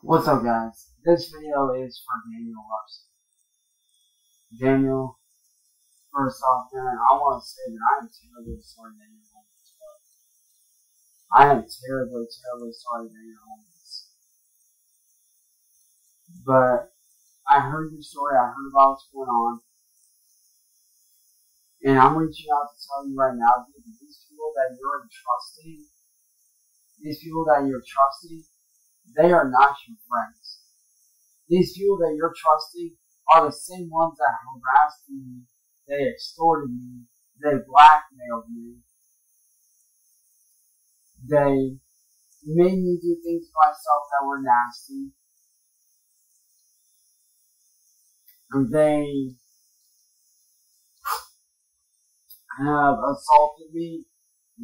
What's up guys? This video is for Daniel Larson. Daniel, first off man, I want to say that I am terribly sorry that you're. I am terribly, terribly sorry that you're. But I heard your story, I heard about what's going on. And I'm reaching out to tell you right now, dude, these people that you're entrusting, these people that you're trusting, they are not your friends. These people that you're trusting are the same ones that harassed you, they extorted you, they blackmailed you, they made me do things to myself that were nasty. And they have assaulted me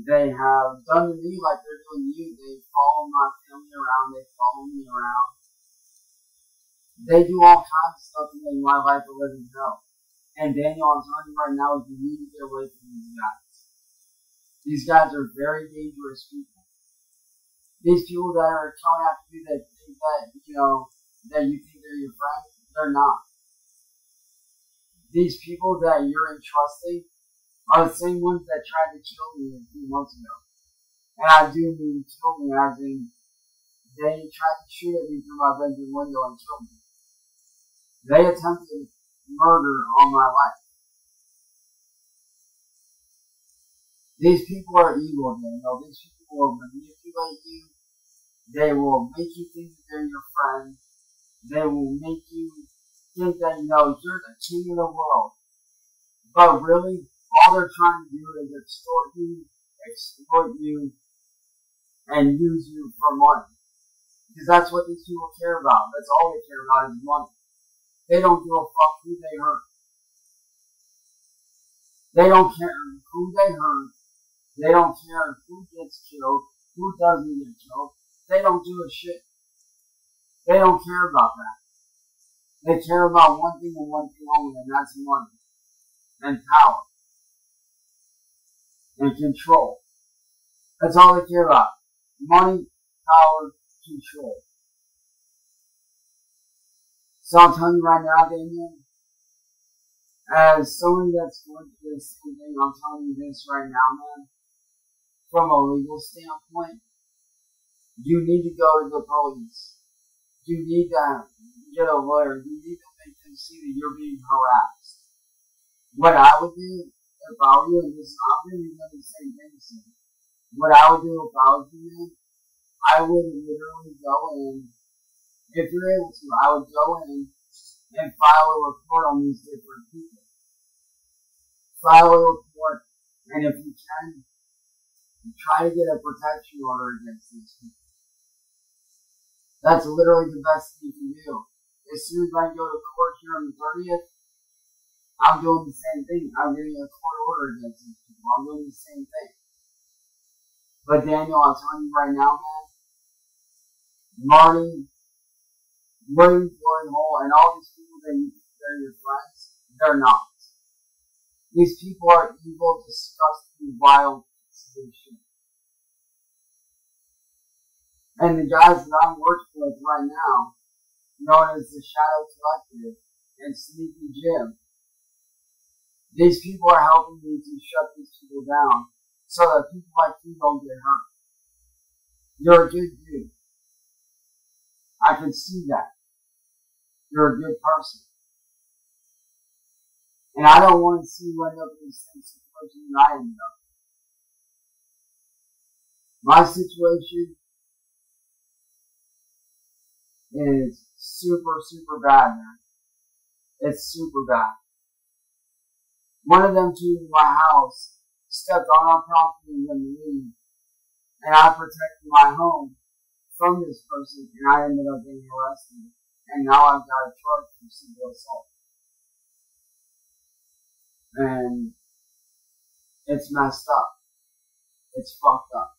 they have done to me like they're doing you. They follow my family around. They follow me around. They do all kinds of stuff to make my life a living hell. And Daniel, I'm telling you right now, you need to get away from these guys. These guys are very dangerous people. These people that are coming after you that think that, you know, that you think they're your friends, they're not. These people that you're entrusting are the same ones that tried to kill me a few months ago. And I do mean kill me as in they tried to shoot at me through my bedroom window and kill me. They attempted murder on my life. These people are evil, Daniel. These people will manipulate you. They will make you think that they're your friend. They will make you think that, you know, you're the king of the world. But really, all they're trying to do is extort you, exploit you, and use you for money. Because that's what these people care about. That's all they care about is money. They don't give a fuck who they hurt. They don't care who they hurt. They don't care who gets killed, who doesn't get killed. They don't do a shit. They don't care about that. They care about one thing and one thing only, and that's money and power and control. That's all they care about. Money, power, control. So I'm telling you right now, Damien, as someone that's going through this thing, I'm telling you this right now, man. From a legal standpoint, you need to go to the police. You need to get a lawyer. You need to make them see that you're being harassed. What I would do if I were you, and I'm going do the same thing. So what I would do if I was you, I would literally go in, if you're able to, I would go in and file a report on these different people. File a report, and if you can, try to get a protection order against these people. That's literally the best thing you can do. As soon as I go to court here on the 30th, I'm doing the same thing. I'm getting a court order against these people. I'm doing the same thing. But Daniel, I'm telling you right now, man, Marty, William Floyd Hole, and all these people that you they're your friends, they're not. These people are evil, disgusting, vile solution. And the guys that I'm working with right now, known as the Shadow Collective and Sneaky Jim, these people are helping me to shut these people down so that people like you don't get hurt. You're a good dude. I can see that. You're a good person. And I don't want to see you end up in the same situation that I ended up. My situation is super, super bad, man. It's super bad. One of them came to my house, stepped on our property and then leave. And I protected my home from this person and I ended up being arrested. And now I've got a charge for simple assault. And it's messed up. It's fucked up.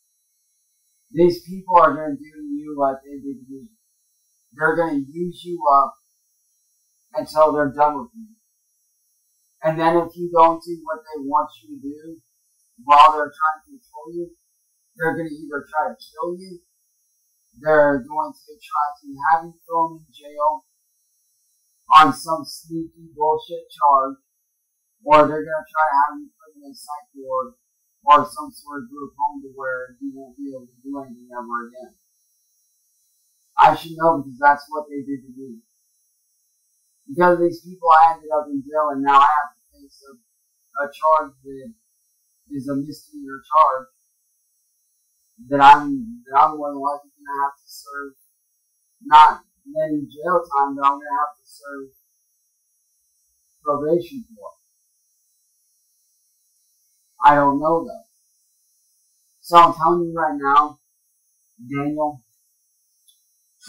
These people are going to do you like they did me. They're going to use you up until they're done with you. And then if you don't do what they want you to do while they're trying to control you, they're going to either try to kill you, they're going to try to have you thrown in jail on some sneaky bullshit charge, or they're going to try to have you put in a psych ward or some sort of group home to where you won't be able to do anything ever again. I should know because that's what they did to me. Because of these people, I ended up in jail, and now I have to face a, a charge that is a misdemeanor charge that I'm that I'm more than likely to have to serve not any jail time, but I'm to have to serve probation for. I don't know though. So I'm telling you right now, Daniel,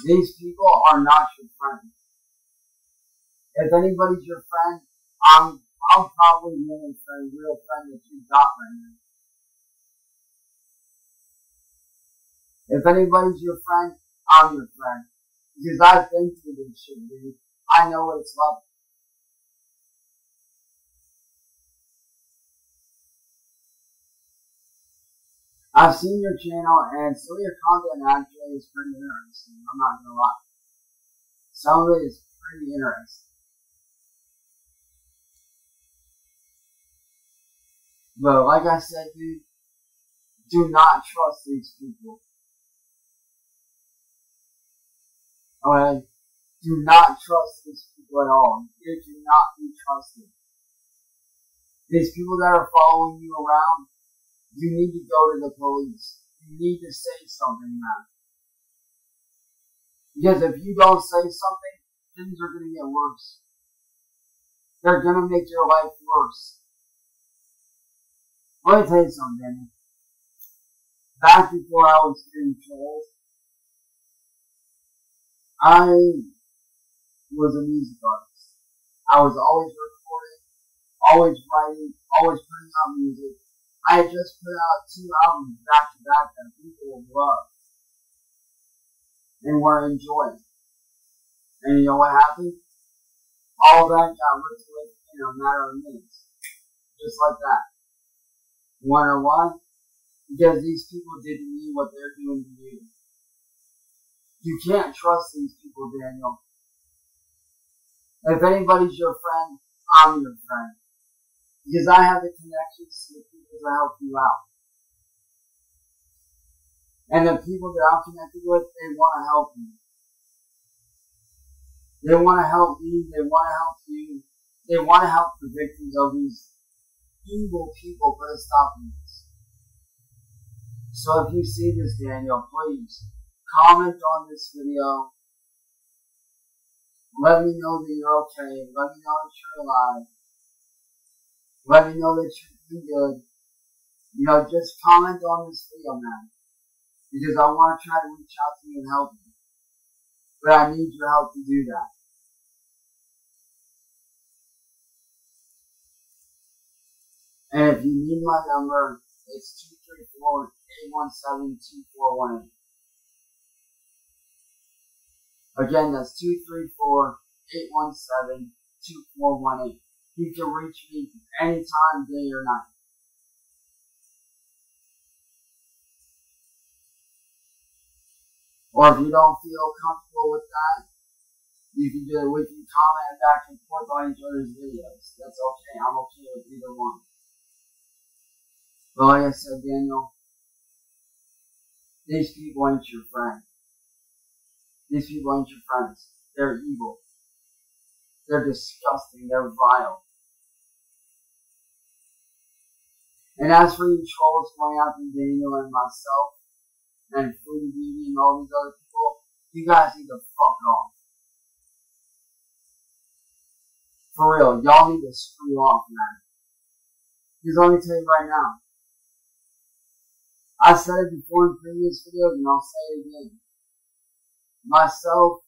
these people are not your friends. If anybody's your friend, um, I'm I'm probably the only friend, real friend that you've got right now. If anybody's your friend, I'm your friend. Because I've been through this shit, dude. I know what it's like. I've seen your channel and some of your content actually is pretty interesting. I'm not gonna lie. Some of it is pretty interesting. But like I said, dude, do not trust these people. Okay? Do not trust these people at all. They not be trusted. These people that are following you around, you need to go to the police. You need to say something man. Because if you don't say something, things are going to get worse. They're going to make your life worse. Let me tell you something. Back before I was getting trolled, I was a music artist. I was always recording, always writing, always putting out music. I had just put out two albums back to back that people loved and were enjoying. And you know what happened? All that got ripped away in a matter of minutes. Just like that. You wanna know why? Because these people didn't mean what they're doing to you. You can't trust these people, Daniel. If anybody's your friend, I'm your friend. Because I have the connections to the people to help you out. And the people that I'm connected with, they want to help you. They want to help me. They want to help you. They want to help the victims of these evil people put a stop to this. So if you see this, Daniel, please comment on this video. Let me know that you're okay. Let me know that you're alive. Let me know that you're doing good. You know, just comment on this video, man. Because I want to try to reach out to you and help you. But I need your help to do that. And if you need my number, it's 234 817 2418. Again, that's 234-817-2418. You can reach me anytime, day or night. Or if you don't feel comfortable with that, you can do it. we can comment back and forth on each other's videos. That's okay. I'm okay with either one. But said, Daniel, these people ain't your friend. These people ain't your friends. They're evil. They're disgusting. They're vile. And as for you trolls going after Daniel and myself, and Foodie Beauty and all these other people, you guys need to fuck off. For real, y'all need to screw off, man. Because let me tell you right now, I said it before in previous videos and I'll say it again myself,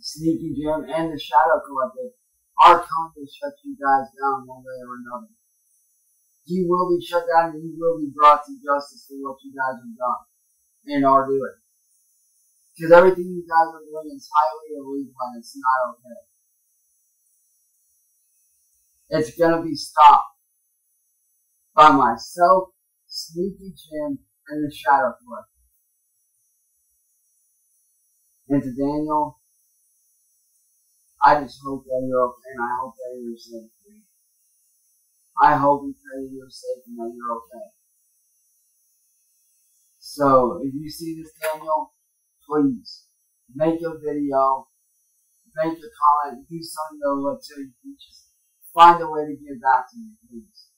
Sneaky Jim, and the Shadow Collective are coming to shut you guys down one way or another. You will be shut down and you will be brought to justice for what you guys have done and are doing. Because everything you guys are doing is highly illegal and it's not okay. It's gonna be stopped by myself, Sneaky Jim, and the Shadow Collector. And to Daniel, I just hope that you're okay, and I hope that you're safe. I hope and pray that you're safe and that you're okay. So, if you see this, Daniel, please make a video, make a comment, do something that will tell you. Just find a way to get back to me, please.